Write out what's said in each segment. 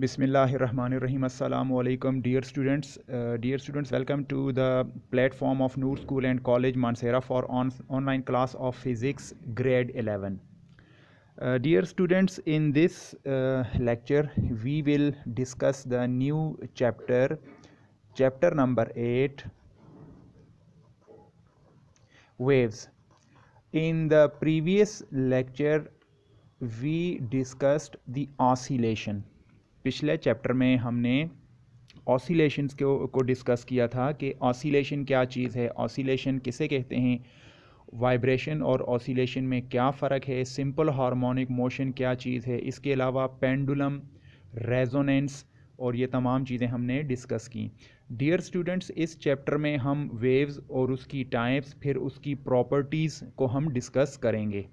Bismillahirrahmanirrahim. Assalamu alaikum, dear students. Uh, dear students, welcome to the platform of Noor School and College Mansera for on online class of Physics, grade 11. Uh, dear students, in this uh, lecture, we will discuss the new chapter, chapter number 8, waves. In the previous lecture, we discussed the oscillation. पिछले chapter में हमने oscillations को को discuss किया था कि oscillation क्या चीज़ है ऑसिलेशन किसे कहते हैं वाइब्रेशन और ऑसिलेशन में क्या फ़र्क है सिंपल हार्मोनिक मोशन क्या चीज़ है, इसके अलावा पेंडुलम रेजोनेंस और ये तमाम चीज़ें हमने डिस्कस की। डियर स्टूडेंट्स इस चैप्टर में हम वेव्स और उसकी टाइप्स फिर उसकी प्रॉपर्टीज़ को हम डिस्कस करेंगे।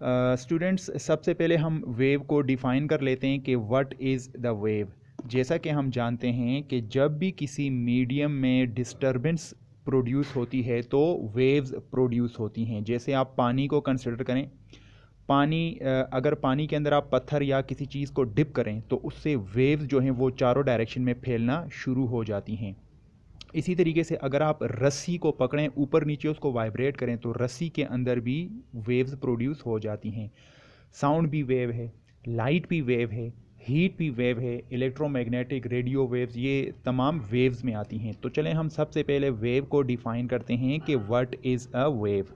स्टूडेंट्स, सबसे पहले हम वेव को डिफ़ाइन कर लेते हैं कि व्हाट इज़ द वेव जैसा कि हम जानते हैं कि जब भी किसी मीडियम में डिस्टरबेंस प्रोड्यूस होती है तो वेव्स प्रोड्यूस होती हैं। जैसे आप पानी को कंसिडर करें, पानी अगर पानी के अंदर आप पत्थर या किसी चीज़ को डिप करें तो उससे वेव्स जो हैं वो चारों डायरेक्शन में फैलना शुरू हो जाती हैं। इसी तरीके से अगर आप रस्सी को पकड़ें, ऊपर नीचे उसको वाइब्रेट करें तो रस्सी के अंदर भी वेव्स प्रोड्यूस हो जाती हैं। साउंड भी वेव है लाइट भी वेव है हीट भी वेव है इलेक्ट्रोमैग्नेटिक रेडियो वेव्स ये तमाम वेव्स में आती हैं। तो चलें, हम सबसे पहले वेव को डिफ़ाइन करते हैं कि what is a wave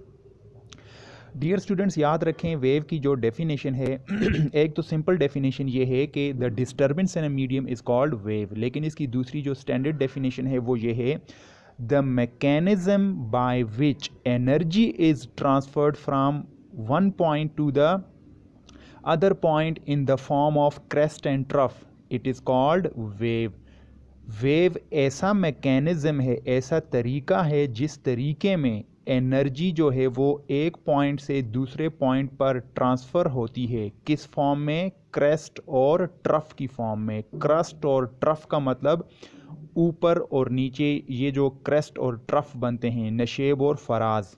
dear students याद रखें वेव की जो डेफिनेशन है, एक तो सिंपल डेफिनेशन ये है कि the disturbance in a medium is called wave लेकिन इसकी दूसरी जो स्टैंडर्ड डेफिनेशन है, वो ये है the mechanism by which energy is transferred from one point to the other point in the form of crest and trough it is called wave wave ऐसा mechanism है, ऐसा तरीका है, जिस तरीके में एनर्जी जो है वो एक पॉइंट से दूसरे पॉइंट पर ट्रांसफ़र होती है। किस फॉर्म में? क्रेस्ट और ट्रफ की फॉर्म में। क्रस्ट और ट्रफ का मतलब ऊपर और नीचे, ये जो क्रेस्ट और ट्रफ बनते हैं, नशेब और फराज।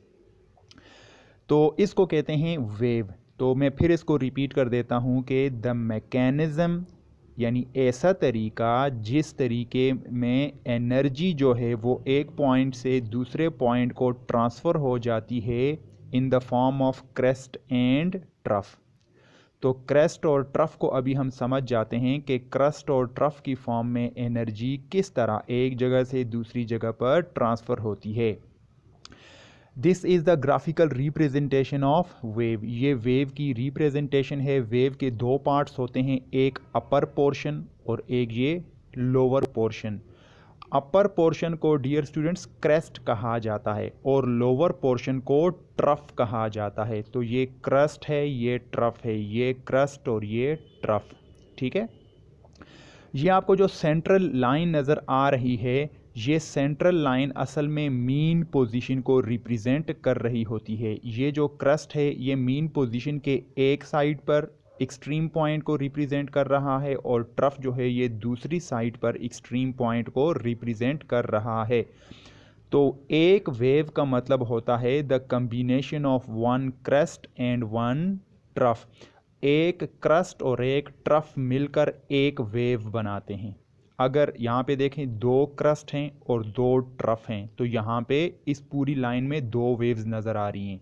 तो इसको कहते हैं वेव। तो मैं फिर इसको रिपीट कर देता हूँ कि द मैकेनिज़्म यानी ऐसा तरीका जिस तरीके में एनर्जी जो है वो एक पॉइंट से दूसरे पॉइंट को ट्रांसफ़र हो जाती है in the form of crest and trough तो क्रेस्ट और ट्रफ को अभी हम समझ जाते हैं कि क्रस्ट और ट्रफ की फॉर्म में एनर्जी किस तरह एक जगह से दूसरी जगह पर ट्रांसफ़र होती है। This is the graphical representation of wave ये वेव की रिप्रेजेंटेशन है। वेव के दो पार्ट्स होते हैं। एक अपर पोर्शन और एक ये लोअर पोर्शन अपर पोर्शन को डियर स्टूडेंट्स क्रेस्ट कहा जाता है और लोअर पोर्शन को ट्रफ कहा जाता है। तो ये क्रस्ट है, ये ट्रफ है, ये क्रस्ट और ये ट्रफ ठीक है? ये आपको जो सेंट्रल लाइन नज़र आ रही है ये सेंट्रल लाइन असल में मीन पोजीशन को रिप्रेजेंट कर रही होती है। ये जो क्रस्ट है, ये मीन पोजीशन के एक साइड पर एक्सट्रीम पॉइंट को रिप्रेजेंट कर रहा है और ट्रफ जो है, ये दूसरी साइड पर एक्सट्रीम पॉइंट को रिप्रेजेंट कर रहा है। तो एक वेव का मतलब होता है the combination of one crust and one trough एक क्रस्ट और एक ट्रफ मिलकर एक वेव बनाते हैं। अगर यहाँ पे देखें, दो क्रस्ट हैं और दो ट्रफ हैं तो यहाँ पे इस पूरी लाइन में दो वेव्स नज़र आ रही हैं।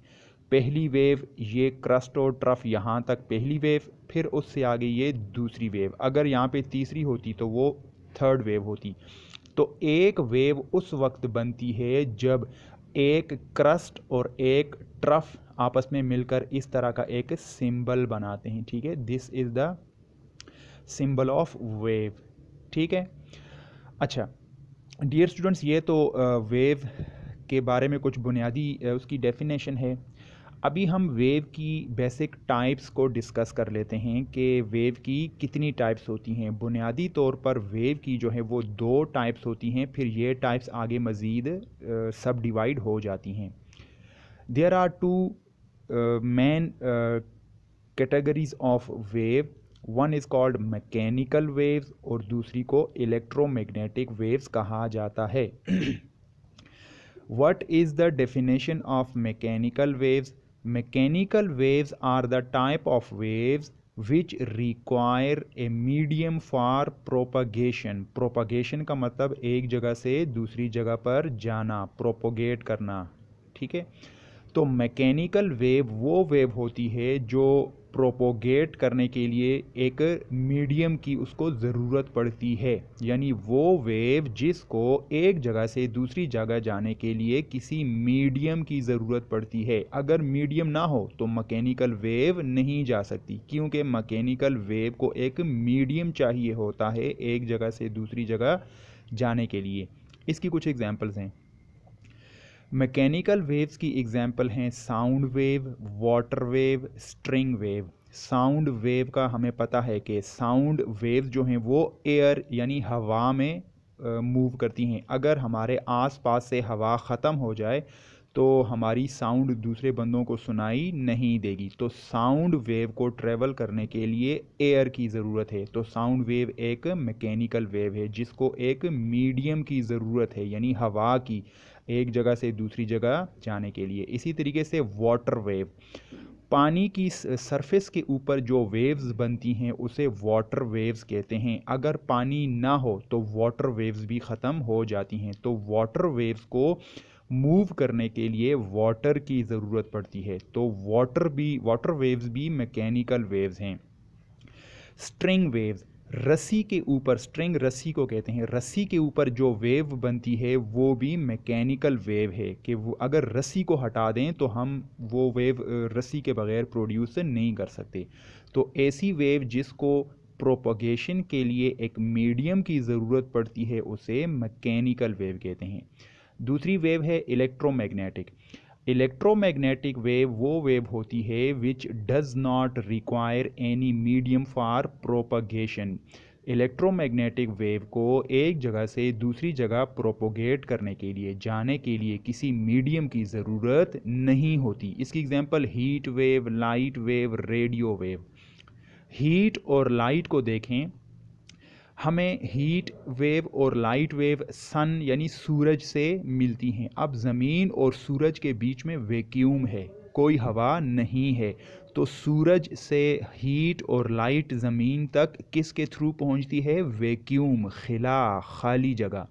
पहली वेव ये क्रस्ट और ट्रफ यहाँ तक पहली वेव फिर उससे आगे ये दूसरी वेव अगर यहाँ पे तीसरी होती तो वो थर्ड वेव होती। तो एक वेव उस वक्त बनती है जब एक क्रस्ट और एक ट्रफ आपस में मिलकर इस तरह का एक सिंबल बनाते हैं, ठीक है? This is the symbol of wave ठीक है? अच्छा डियर स्टूडेंट्स ये तो वेव के बारे में कुछ बुनियादी उसकी डेफिनेशन है। अभी हम वेव की बेसिक टाइप्स को डिस्कस कर लेते हैं कि वेव की कितनी टाइप्स होती हैं। बुनियादी तौर पर वेव की जो है, वो दो टाइप्स होती हैं, फिर ये टाइप्स आगे मज़ीद सब डिवाइड हो जाती हैं। There are two main categories of wave one is called mechanical waves और दूसरी को इलेक्ट्रोमैग्नेटिक वेव्स कहा जाता है। What is the definition of mechanical waves mechanical waves are the type of waves which require a medium for propagation propagation का मतलब एक जगह से दूसरी जगह पर जाना प्रोपोगेट करना, ठीक है? तो मैकेनिकल वेव वो वेव होती है जो प्रोपोगेट करने के लिए एक मीडियम की उसको ज़रूरत पड़ती है। यानी वो वेव जिसको एक जगह से दूसरी जगह जाने के लिए किसी मीडियम की ज़रूरत पड़ती है। अगर मीडियम ना हो तो मकैनिकल वेव नहीं जा सकती। क्योंकि मकैनिकल वेव को एक मीडियम चाहिए होता है एक जगह से दूसरी जगह जाने के लिए। इसकी कुछ एग्जांपल्स हैं। मैकेनिकल वेव्स की एग्जांपल हैं sound wave water wave string wave sound wave का हमें पता है कि साउंड वेव जो हैं वो एयर यानी हवा में मूव करती हैं। अगर हमारे आसपास से हवा ख़त्म हो जाए तो हमारी साउंड दूसरे बंदों को सुनाई नहीं देगी। तो साउंड वेव को ट्रेवल करने के लिए एयर की ज़रूरत है। तो साउंड वेव एक मैकेनिकल वेव है, जिसको एक मीडियम की ज़रूरत है, यानी हवा की। एक जगह से दूसरी जगह जाने के लिए। इसी तरीके से वाटर वेव पानी की सरफेस के ऊपर जो वेव्स बनती हैं, उसे वाटर वेव्स कहते हैं। अगर पानी ना हो तो वाटर वेव्स भी ख़त्म हो जाती हैं। तो वाटर वेव्स को मूव करने के लिए वाटर की ज़रूरत पड़ती है। तो वाटर भी वाटर वेव्स भी मैकेनिकल वेव्स हैं। स्ट्रिंग वेव्स रस्सी के ऊपर स्ट्रिंग रस्सी को कहते हैं। रस्सी के ऊपर जो वेव बनती है, वो भी मैकेनिकल वेव है कि वो अगर रस्सी को हटा दें तो हम वो वेव रस्सी के बगैर प्रोड्यूस नहीं कर सकते। तो ऐसी वेव जिसको प्रोपगेशन के लिए एक मीडियम की ज़रूरत पड़ती है, उसे मैकेनिकल वेव कहते हैं। दूसरी वेव है इलेक्ट्रोमैग्नेटिक इलेक्ट्रोमैग्नेटिक वेव वो वेव होती है which does not require any medium for propagation electromagnetic wave को एक जगह से दूसरी जगह प्रोपोगेट करने के लिए, जाने के लिए किसी मीडियम की ज़रूरत नहीं होती। इसकी example heat wave light wave radio wave heat और लाइट को देखें हमें हीट वेव और लाइट वेव सन यानी सूरज से मिलती हैं। अब ज़मीन और सूरज के बीच में वैक्यूम है, कोई हवा नहीं है। तो सूरज से हीट और लाइट ज़मीन तक किसके थ्रू पहुँचती है? वैक्यूम खिला, खाली जगह।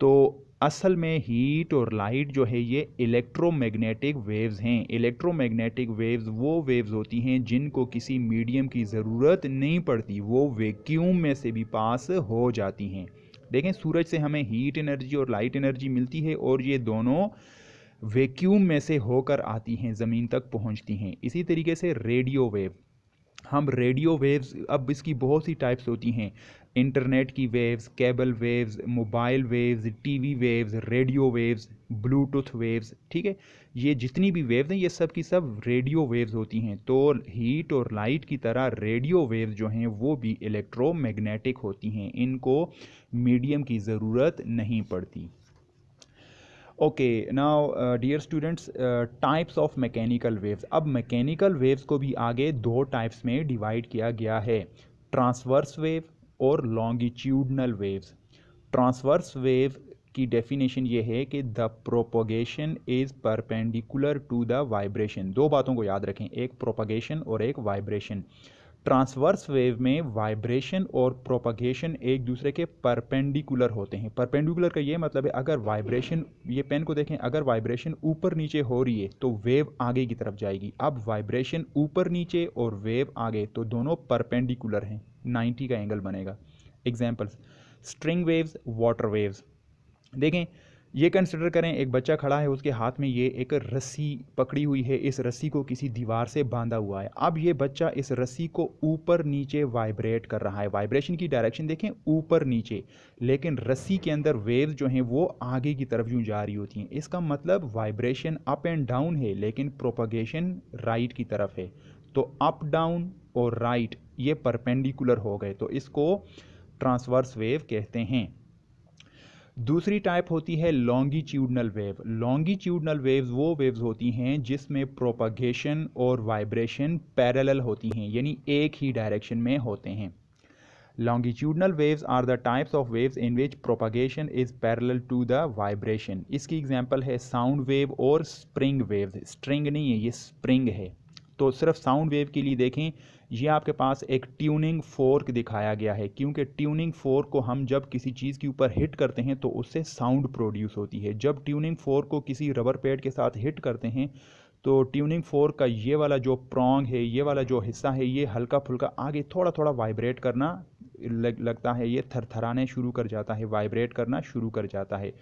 तो असल में हीट और लाइट जो है ये इलेक्ट्रोमैग्नेटिक वेव्स हैं। इलेक्ट्रोमैग्नेटिक वेव्स वो वेव्स होती हैं जिनको किसी मीडियम की ज़रूरत नहीं पड़ती, वो वैक्यूम में से भी पास हो जाती हैं। देखें, सूरज से हमें हीट एनर्जी और लाइट एनर्जी मिलती है और ये दोनों वैक्यूम में से होकर आती हैं, ज़मीन तक पहुँचती हैं। इसी तरीके से रेडियो वेव हम रेडियो वेव्स अब इसकी बहुत सी टाइप्स होती हैं। इंटरनेट की waves cable waves mobile waves TV waves radio waves bluetooth waves ठीक है? ये जितनी भी वेव्स हैं, ये सब की सब रेडियो वेव्स होती हैं। तो हीट और लाइट की तरह रेडियो वेव्स जो हैं, वो भी इलेक्ट्रोमैग्नेटिक होती हैं। इनको मीडियम की ज़रूरत नहीं पड़ती। Okay now dear students types of mechanical waves अब मैकेनिकल वेव्स को भी आगे दो टाइप्स में डिवाइड किया गया है। ट्रांसवर्स वेव और लॉन्गिट्यूडनल वेव्स ट्रांसवर्स वेव की डेफिनेशन ये है कि the propagation is perpendicular to the vibration दो बातों को याद रखें, एक प्रोपगेशन और एक वाइब्रेशन ट्रांसवर्स वेव में वाइब्रेशन और प्रोपगेशन एक दूसरे के परपेंडिकुलर होते हैं। परपेंडिकुलर का ये मतलब है, अगर वाइब्रेशन ये पेन को देखें, अगर वाइब्रेशन ऊपर नीचे हो रही है तो वेव आगे की तरफ़ जाएगी। अब वाइब्रेशन ऊपर नीचे और वेव आगे तो दोनों परपेंडिकुलर हैं। 90 का एंगल बनेगा। Examples string waves water waves देखें, ये कंसिडर करें, एक बच्चा खड़ा है, उसके हाथ में ये एक रस्सी पकड़ी हुई है, इस रस्सी को किसी दीवार से बांधा हुआ है। अब ये बच्चा इस रस्सी को ऊपर नीचे वाइब्रेट कर रहा है। वाइब्रेशन की डायरेक्शन देखें, ऊपर नीचे। लेकिन रस्सी के अंदर वेव्स जो हैं, वो आगे की तरफ़ यूँ जा रही होती हैं। इसका मतलब वाइब्रेशन अप एंड डाउन है, लेकिन प्रोपगेशन राइट की तरफ़ है। तो अप डाउन और राइट ये परपेंडिकुलर हो गए तो इसको ट्रांसवर्स वेव कहते हैं। दूसरी टाइप होती है लॉन्गिट्यूडनल वेव लॉन्गिट्यूडनल वेव्स वो वेव्स होती हैं जिसमें प्रोपगेशन और वाइब्रेशन पैरेलल होती हैं, यानी एक ही डायरेक्शन में होते हैं। Longitudinal waves are the types of waves in which propagation is parallel to the vibration इसकी एग्जांपल है साउंड वेव और स्प्रिंग वेव्स स्ट्रिंग नहीं है, ये स्प्रिंग है। तो सिर्फ़ साउंड वेव के लिए देखें ये आपके पास एक ट्यूनिंग फोर्क दिखाया गया है क्योंकि ट्यूनिंग फोर्क को हम जब किसी चीज़ के ऊपर हिट करते हैं तो उससे साउंड प्रोड्यूस होती है। जब ट्यूनिंग फोर्क को किसी रबर पैड के साथ हिट करते हैं तो ट्यूनिंग फोर्क का ये वाला जो प्रॉन्ग है ये वाला जो हिस्सा है ये हल्का फुल्का आगे थोड़ा थोड़ा वाइब्रेट करना लग, लगता है ये थरथराने शुरू कर जाता है वाइब्रेट करना शुरू कर जाता है।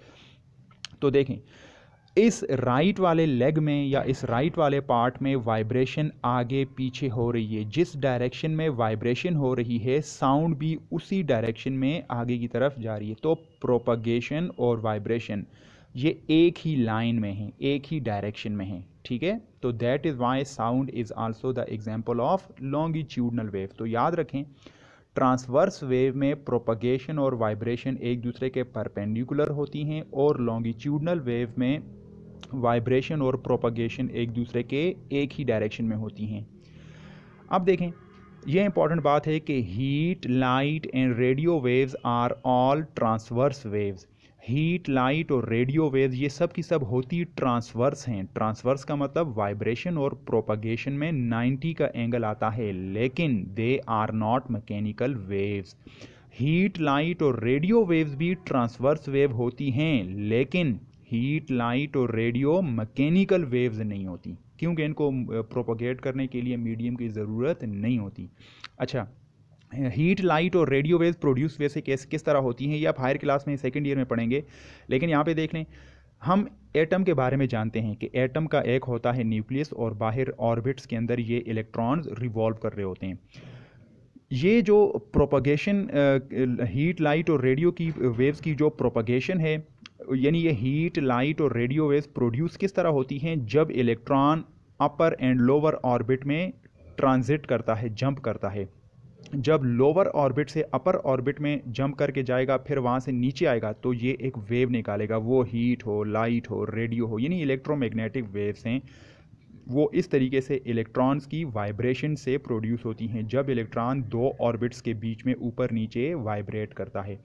तो देखें इस राइट वाले लेग में या इस राइट वाले पार्ट में वाइब्रेशन आगे पीछे हो रही है। जिस डायरेक्शन में वाइब्रेशन हो रही है साउंड भी उसी डायरेक्शन में आगे की तरफ़ जा रही है। तो प्रोपगेशन और वाइब्रेशन ये एक ही लाइन में है, एक ही डायरेक्शन में है, ठीक है? तो that is why sound is also the example of longitudinal wave तो याद रखें ट्रांसवर्स वेव में प्रोपगेशन और वाइब्रेशन एक दूसरे के परपेंडिकुलर होती हैं और लॉन्गिट्यूडनल वेव में वाइब्रेशन और प्रोपगेशन एक दूसरे के एक ही डायरेक्शन में होती हैं। अब देखें, यह इंपॉर्टेंट बात है कि heat light and radio waves are all transverse waves heat light और रेडियो वेव ये सब की सब होती ट्रांसवर्स हैं। ट्रांसवर्स का मतलब वाइब्रेशन और प्रोपगेशन में 90 का एंगल आता है, लेकिन they are not mechanical waves heat light और रेडियो वेव्स भी ट्रांसवर्स वेव होती हैं, लेकिन हीट लाइट और रेडियो मैकेनिकल वेव्स नहीं होती। क्योंकि इनको प्रोपोगेट करने के लिए मीडियम की ज़रूरत नहीं होती। अच्छा हीट लाइट और रेडियो वेव्स प्रोड्यूस वैसे किस किस तरह होती हैं, ये आप हायर क्लास में सेकेंड ईयर में पढ़ेंगे। लेकिन यहाँ पे देख लें, हम एटम के बारे में जानते हैं कि एटम का एक होता है न्यूक्लियस और बाहर ऑर्बिट्स के अंदर ये इलेक्ट्रॉन्स रिवॉल्व कर रहे होते हैं। ये जो प्रोपगेशन हीट लाइट और रेडियो की वेव्स की जो प्रोपगेशन है यानी ये हीट लाइट और रेडियो वेव्स प्रोड्यूस किस तरह होती हैं? जब electron upper and lower orbit में ट्रांजिट करता है जंप करता है। जब लोअर ऑर्बिट से अपर ऑर्बिट में जंप करके जाएगा, फिर वहाँ से नीचे आएगा तो ये एक वेव निकालेगा। वो हीट हो लाइट हो रेडियो हो, यानी इलेक्ट्रोमैग्नेटिक वेव्स हैं। वो इस तरीके से इलेक्ट्रॉन्स की वाइब्रेशन से प्रोड्यूस होती हैं। जब इलेक्ट्रॉन दो ऑर्बिट्स के बीच में ऊपर नीचे वाइब्रेट करता है।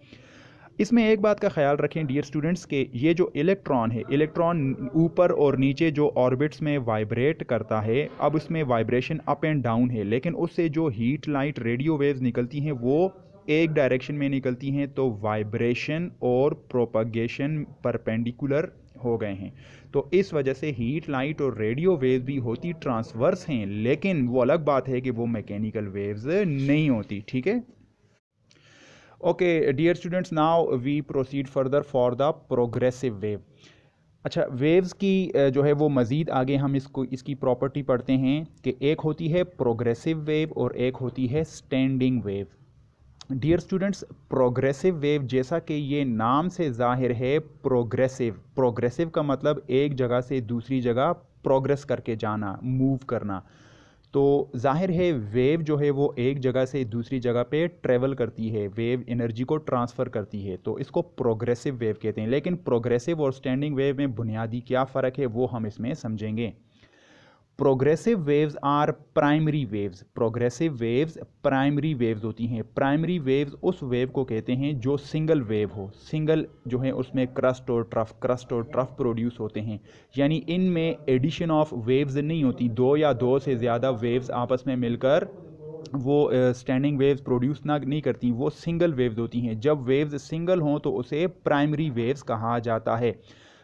इसमें एक बात का ख्याल रखें डियर स्टूडेंट्स के ये जो इलेक्ट्रॉन है इलेक्ट्रॉन ऊपर और नीचे जो ऑर्बिट्स में वाइब्रेट करता है, अब उसमें वाइब्रेशन अप एंड डाउन है, लेकिन उससे जो हीट लाइट रेडियो वेव्स निकलती हैं, वो एक डायरेक्शन में निकलती हैं तो वाइब्रेशन और प्रोपगेशन परपेंडिकुलर हो गए हैं। तो इस वजह से हीट लाइट और रेडियो वेव भी होती ट्रांसवर्स हैं, लेकिन वो अलग बात है कि वो मैकेनिकल वेव्स नहीं होती, ठीक है? Okay dear students now we proceed further for the progressive wave अच्छा वेव्स की जो है वो मज़ीद आगे हम इसको, इसकी प्रॉपर्टी पढ़ते हैं कि एक होती है प्रोग्रेसिव वेव और एक होती है standing wave dear students progressive wave जैसा कि ये नाम से ज़ाहिर है प्रोग्रेसिव प्रोग्रेसिव का मतलब एक जगह से दूसरी जगह प्रोग्रेस करके जाना मूव करना. तो ज़ाहिर है वेव जो है वो एक जगह से दूसरी जगह पे ट्रेवल करती है वेव एनर्जी को ट्रांसफ़र करती है तो इसको प्रोग्रेसिव वेव कहते हैं। लेकिन प्रोग्रेसिव और स्टैंडिंग वेव में बुनियादी क्या फ़र्क है, वो हम इसमें समझेंगे। Progressive waves are primary waves progressive waves primary waves होती हैं। प्राइमरी वेव्स उस वेव को कहते हैं जो सिंगल वेव हो। सिंगल जो है उसमें क्रस्ट और ट्रफ क्रस्ट और ट्रफ प्रोड्यूस होते हैं। यानी इनमें एडिशन ऑफ़ वेव्स नहीं होती। दो या दो से ज़्यादा वेव्स आपस में मिलकर वो स्टैंडिंग वेव्स प्रोड्यूस ना, नहीं करती। वो सिंगल वेव्स होती हैं। जब वेव्स सिंगल हों तो उसे प्राइमरी वेव्स कहा जाता है।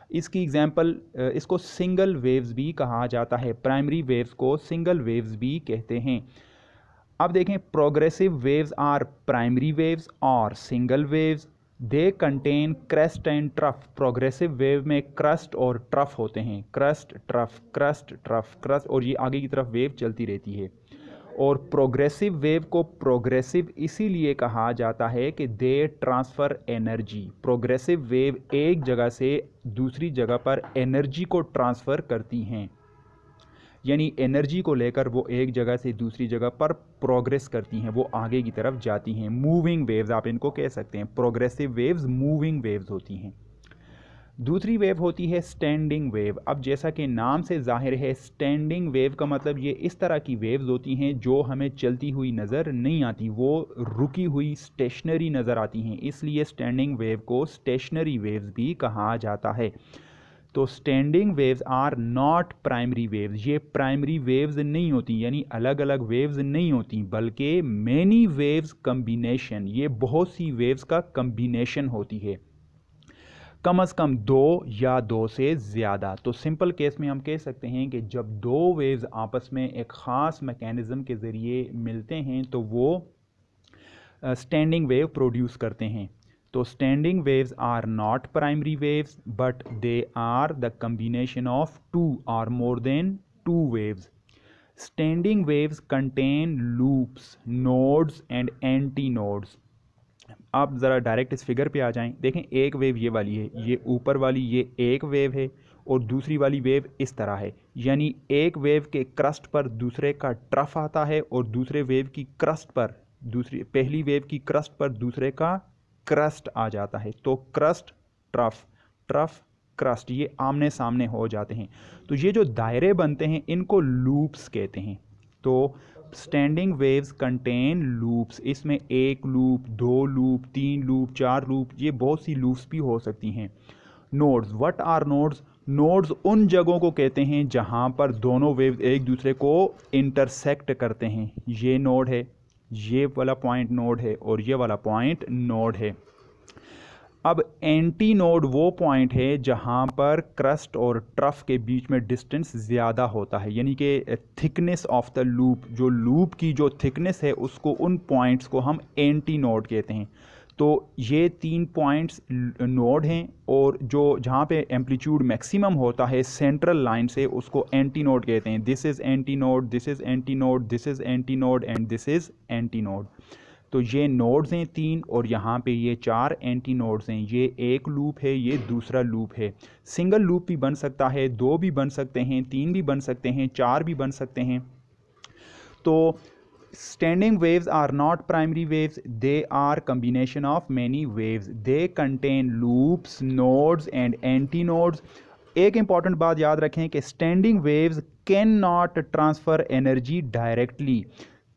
इसकी एग्जांपल इसको सिंगल वेव्स भी कहा जाता है। प्राइमरी वेव्स को सिंगल वेव्स भी कहते हैं। अब देखें progressive waves are primary waves और single waves they contain crust and trough progressive wave में क्रस्ट और ट्रफ होते हैं। Crust trough crust trough crust और ये आगे की तरफ़ वेव चलती रहती है। और प्रोग्रेसिव वेव को प्रोग्रेसिव इसीलिए कहा जाता है कि they transfer energy progressive wave एक जगह से दूसरी जगह पर एनर्जी को ट्रांसफ़र करती हैं. यानी एनर्जी को लेकर वो एक जगह से दूसरी जगह पर प्रोग्रेस करती हैं, वो आगे की तरफ़ जाती हैं. मूविंग वेव्स आप इनको कह सकते हैं. प्रोग्रेसिव वेव्स मूविंग वेव्स होती हैं. दूसरी वेव होती है स्टैंडिंग वेव अब जैसा कि नाम से ज़ाहिर है स्टैंडिंग वेव का मतलब ये इस तरह की वेव्स होती हैं जो हमें चलती हुई नज़र नहीं आती, वो रुकी हुई स्टेशनरी नज़र आती हैं। इसलिए स्टैंडिंग वेव को स्टेशनरी वेव्स भी कहा जाता है। तो standing waves are not primary waves ये प्राइमरी वेव्स नहीं होती, यानी अलग अलग वेव्स नहीं होती, बल्कि मैनी वेव्स कम्बिनेशन ये बहुत सी वेव्स का कम्बिनेशन होती है। कम अज़ कम दो या दो से ज़्यादा। तो सिंपल केस में हम कह सकते हैं कि जब दो वेव्स आपस में एक ख़ास मैकेनिज़्म के ज़रिए मिलते हैं तो वो स्टैंडिंग वेव प्रोड्यूस करते हैं। तो standing waves are not primary waves but they are the combination of two or more than two waves standing waves contain loops nodes and anti nodes आप ज़रा डायरेक्ट इस फिगर पे आ जाएँ। देखें, एक वेव ये वाली है, ये ऊपर वाली, ये एक वेव है और दूसरी वाली वेव इस तरह है। यानी एक वेव के क्रस्ट पर दूसरे का ट्रफ आता है और दूसरे वेव की क्रस्ट पर दूसरी, पहली वेव की क्रस्ट पर दूसरे का क्रस्ट आ जाता है। तो क्रस्ट ट्रफ ट्रफ क्रस्ट ये आमने सामने हो जाते हैं। तो ये जो दायरे बनते हैं, इनको लूप्स कहते हैं। तो स्टैंडिंग वेव्स कंटेन लूप्स इसमें एक लूप दो लूप तीन लूप चार लूप ये बहुत सी लूप्स भी हो सकती हैं। Nodes what are nodes nodes उन जगहों को कहते हैं जहाँ पर दोनों वेव एक दूसरे को इंटरसेक्ट करते हैं। ये नोड है, ये वाला पॉइंट नोड है और ये वाला पॉइंट नोड है। अब एंटी नोड वो पॉइंट है जहाँ पर क्रस्ट और ट्रफ के बीच में डिस्टेंस ज़्यादा होता है। यानी कि थिकनेस ऑफ़ द लूप जो लूप की जो थिकनेस है, उसको उन पॉइंट्स को हम एंटी नोड कहते हैं। तो ये तीन पॉइंट्स नोड हैं और जो जहाँ पे एम्पलीट्यूड मैक्सिमम होता है सेंट्रल लाइन से, उसको एंटी नोड कहते हैं। This is anti node this is anti node this is anti node and this is anti node तो ये नोड्स हैं तीन और यहाँ पे ये चार एंटी नोड्स हैं। ये एक लूप है, ये दूसरा लूप है। सिंगल लूप भी बन सकता है, दो भी बन सकते हैं, तीन भी बन सकते हैं, चार भी बन सकते हैं। तो standing waves are not primary waves, they are combination of many waves. They contain loops, nodes and antinodes एक इंपॉर्टेंट बात याद रखें कि standing waves can not transfer energy directly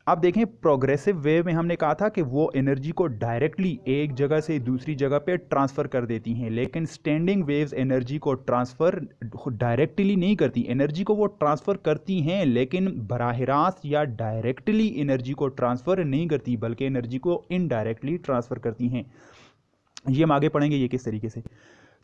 अब देखें प्रोग्रेसिव वे में हमने कहा था कि वो एनर्जी को डायरेक्टली एक जगह से दूसरी जगह पे ट्रांसफ़र कर देती हैं, लेकिन स्टैंडिंग वेव्स एनर्जी को ट्रांसफ़र डायरेक्टली नहीं करती। एनर्जी को वो ट्रांसफ़र करती हैं, लेकिन बराह रास्त या डायरेक्टली एनर्जी को ट्रांसफ़र नहीं करती, बल्कि एनर्जी को इनडायरेक्टली ट्रांसफ़र करती हैं। ये हम आगे पढ़ेंगे ये किस तरीके से।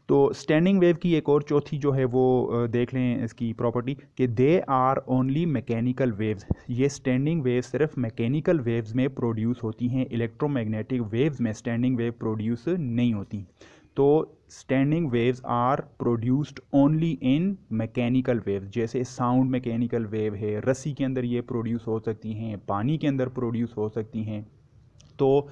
तो स्टैंडिंग वेव की एक और चौथी जो है वो देख लें इसकी प्रॉपर्टी कि they are only mechanical waves ये स्टैंडिंग वेव सिर्फ़ मैकेनिकल वेव्स में प्रोड्यूस होती हैं इलेक्ट्रोमैग्नेटिक वेव्स में स्टैंडिंग वेव प्रोड्यूस नहीं होती. तो standing waves are produced only in mechanical wave जैसे साउंड मैकेनिकल वेव है, रस्सी के अंदर ये प्रोड्यूस हो सकती हैं, पानी के अंदर प्रोड्यूस हो सकती हैं. तो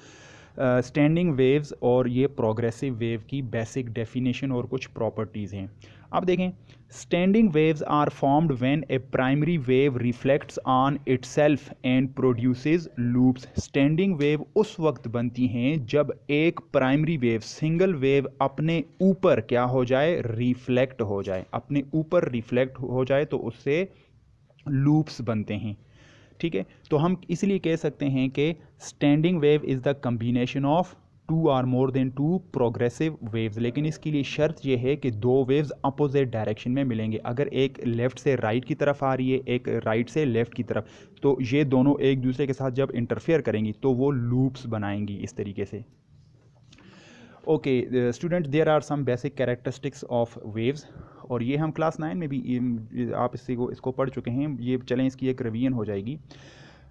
स्टैंडिंग वेव्स और ये प्रोग्रेसिव वेव की बेसिक डेफिनेशन और कुछ प्रॉपर्टीज़ हैं। अब देखें standing waves are formed when a primary wave reflects on itself and produces loops standing wave उस वक्त बनती हैं जब एक प्राइमरी वेव सिंगल वेव अपने ऊपर क्या हो जाए? रिफ्लेक्ट हो जाए। अपने ऊपर रिफ्लेक्ट हो जाए तो उससे लूप्स बनते हैं। ठीक है? तो हम इसलिए कह सकते हैं कि standing wave is the combination of two or more than two progressive waves लेकिन इसके लिए शर्त यह है कि दो वेव्स अपोजिट डायरेक्शन में मिलेंगे। अगर एक लेफ़्ट से राइट right की तरफ़ आ रही है, एक राइट right से लेफ़्ट की तरफ़ तो ये दोनों एक दूसरे के साथ जब इंटरफेयर करेंगी तो वो लूप्स बनाएँगी इस तरीके से। Okay student there are some basic characteristics of waves और ये हम क्लास नाइन में भी आप इसी को, इसको पढ़ चुके हैं। ये चलें, इसकी एक रिवीजन हो जाएगी।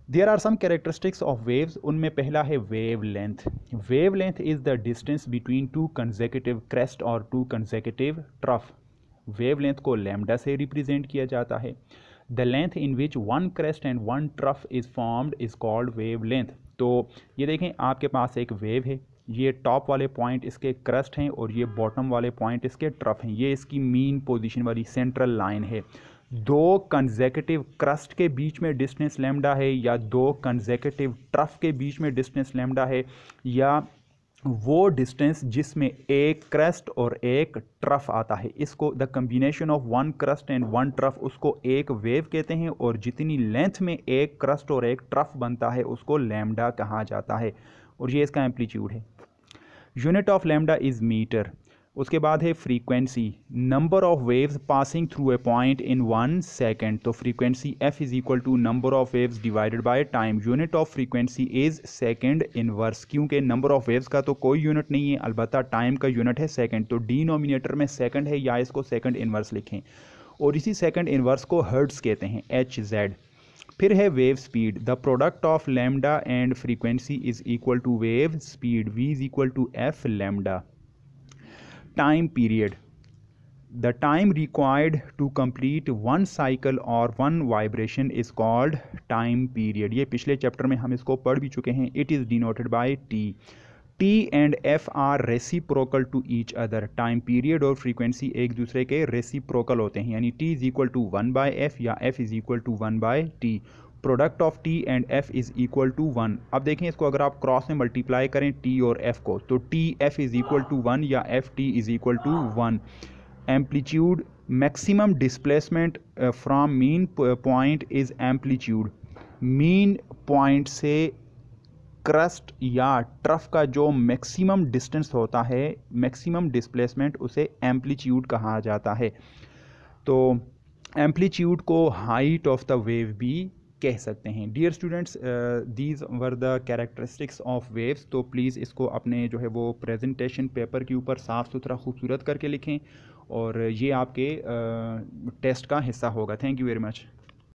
There are some characteristics of waves उनमें पहला है wave length wave length is the distance between two consecutive crest और two consecutive trough wave length को लेमडा से रिप्रेजेंट किया जाता है। The length in which one crest and one trough is formed is called wave length तो ये देखें, आपके पास एक वेव है। ये टॉप वाले पॉइंट इसके क्रस्ट हैं और ये बॉटम वाले पॉइंट इसके ट्रफ हैं। ये इसकी मीन पोजीशन वाली सेंट्रल लाइन है। दो कंजेकेटिव क्रस्ट के बीच में डिस्टेंस लेमडा है या दो कंजेकेटिव ट्रफ के बीच में डिस्टेंस लेमडा है या वो डिस्टेंस जिसमें एक क्रस्ट और एक ट्रफ आता है। इसको the combination of one crust and one trough उसको एक वेव कहते हैं और जितनी लेंथ में एक क्रस्ट और एक ट्रफ बनता है उसको लेमडा कहा जाता है। और ये इसका एम्पलीट्यूड है। Unit of lambda is metre. उसके बाद है frequency. Number of waves passing through a point in one second. तो frequency F is equal to number of waves divided by time. Unit of frequency is second inverse. क्योंकि number of waves का तो कोई unit नहीं है, अलबत्त time का unit है सेकेंड। तो डी नोमिनेटर में सेकेंड है या इसको सेकेंड इनवर्स लिखें। और इसी सेकेंड इनवर्स को हर्ट्स कहते हैं एच जेड फिर है wave speed the product of lambda and frequency is equal to wave speed V is equal to F lambda time period the time required to complete one cycle और one vibration is called time period ये पिछले chapter में हम इसको पढ़ भी चुके हैं. It is denoted by T t and f are reciprocal to each other. Time period और frequency एक दूसरे के reciprocal होते हैं। यानी t is equal to one by f या f is equal to one by t. Product of T and F is equal to one अब देखें इसको अगर आप क्रॉस में मल्टीप्लाई करें टी और एफ़ को तो T F is equal to one या F T is equal to one amplitude maximum displacement from mean point is amplitude mean point से क्रस्ट या ट्रफ का जो मैक्सिमम डिस्टेंस होता है मैक्सिमम डिस्प्लेसमेंट उसे एम्पलीट्यूड कहा जाता है। तो एम्पलीट्यूड को हाइट ऑफ़ द वेव भी कह सकते हैं। Dear students these were the characteristics of waves तो प्लीज़ इसको अपने जो है वो प्रेजेंटेशन पेपर के ऊपर साफ़ सुथरा खूबसूरत करके लिखें और ये आपके टेस्ट uh, का हिस्सा होगा। Thank you very much